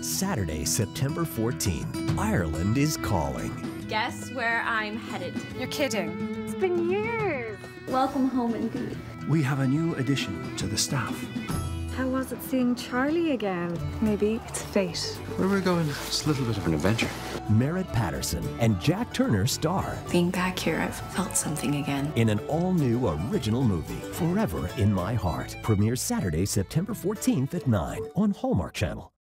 Saturday, September 14th. Ireland is calling. Guess where I'm headed? You're kidding. It's been years. Welcome home indeed. We have a new addition to the staff. How was it seeing Charlie again? Maybe it's fate. Where are we going, it's a little bit of an adventure. Merritt Patterson and Jack Turner star Being back here, I've felt something again. in an all new original movie, Forever in My Heart. Premieres Saturday, September 14th at 9 on Hallmark Channel.